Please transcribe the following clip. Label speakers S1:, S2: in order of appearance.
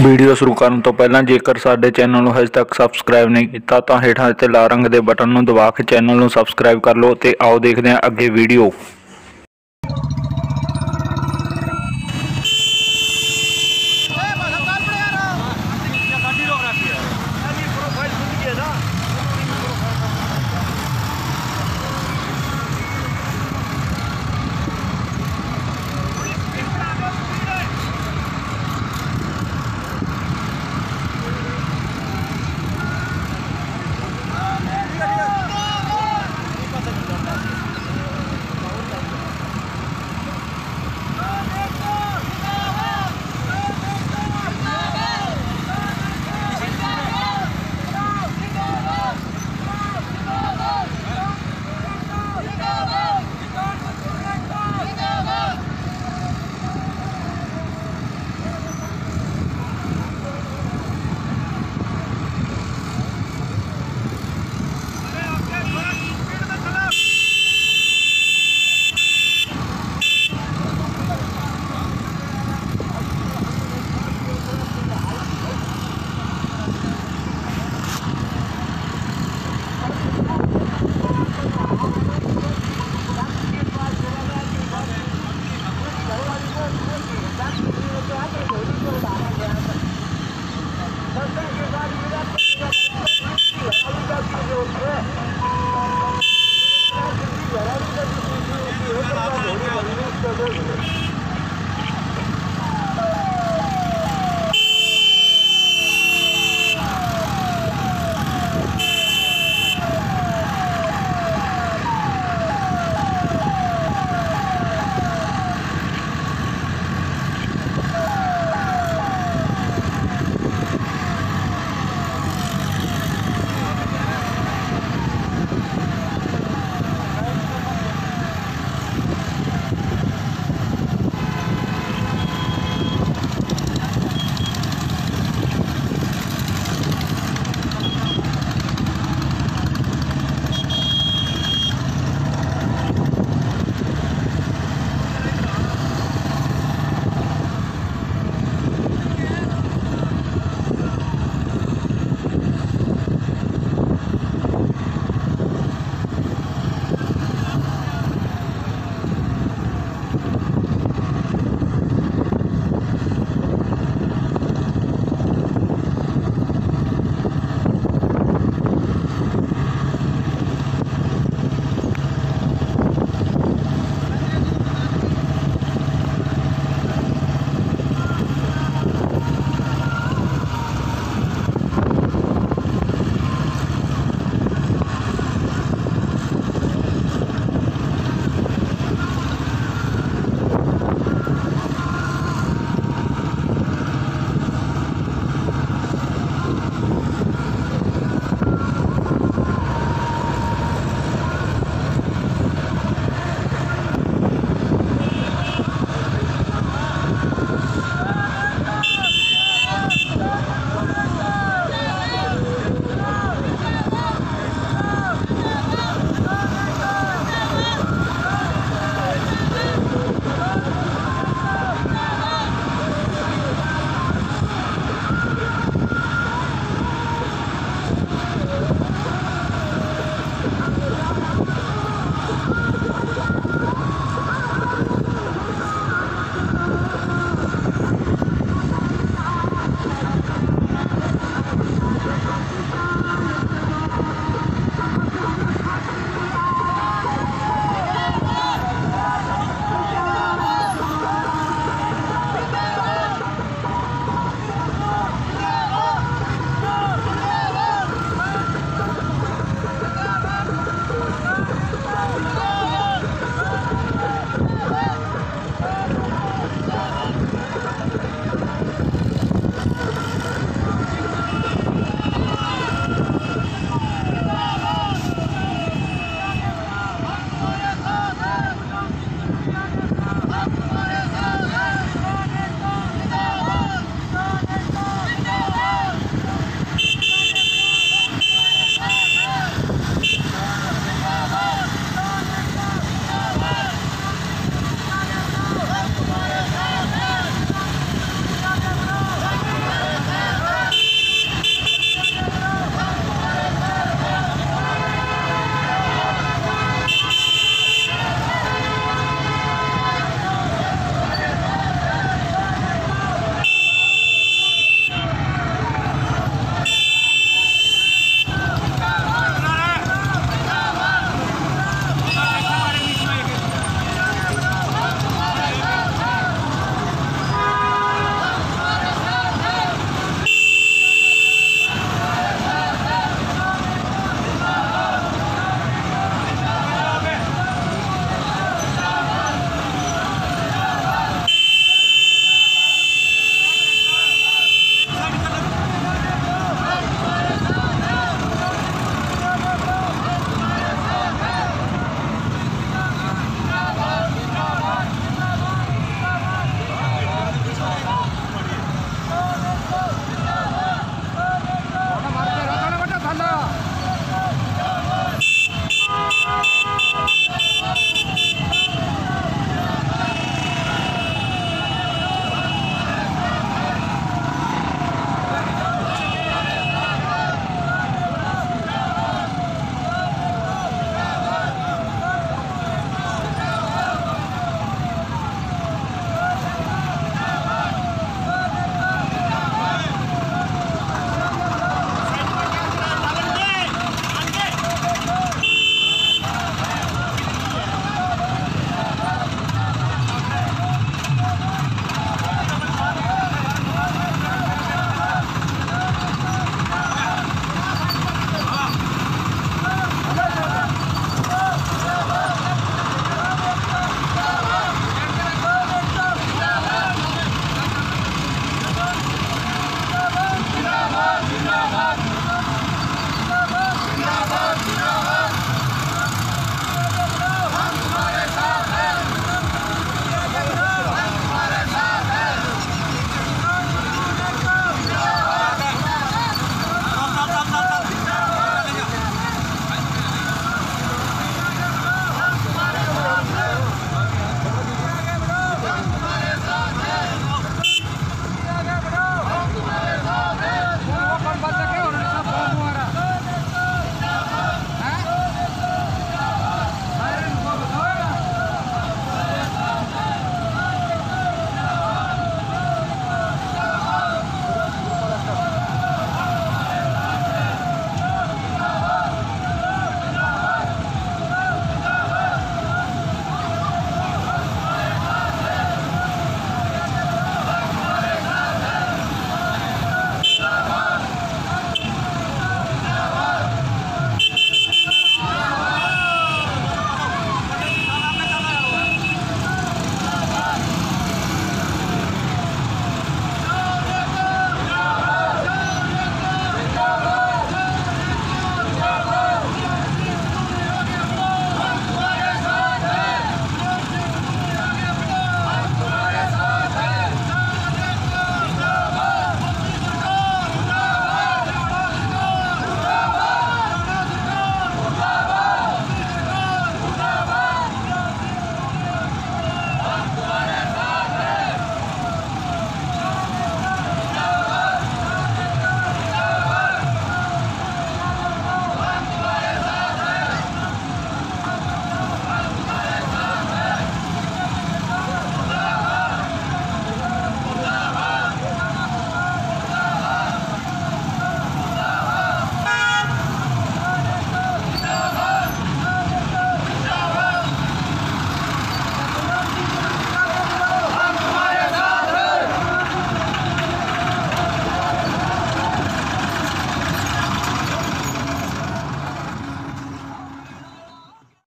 S1: video ਸ਼ੁਰੂ ਕਰਨ ਤੋਂ ਪਹਿਲਾਂ ਜੇਕਰ ਸਾਡੇ ਚੈਨਲ ਨੂੰ ਹਜੇ ਤੱਕ ਸਬਸਕ੍ਰਾਈਬ ਨਹੀਂ ਕੀਤਾ, ਤਾਂ ਹੇਠਾਂ ਦਿੱਤੇ ਲਾਲ ਰੰਗ ਦੇ ਬਟਨ ਨੂੰ ਦਬਾ ਕੇ ਚੈਨਲ ਨੂੰ ਸਬਸਕ੍ਰਾਈਬ ਕਰ ਲਓ ਤੇ ਆਓ ਦੇਖਦੇ ਹਾਂ ਅੱਗੇ ਵੀਡੀਓ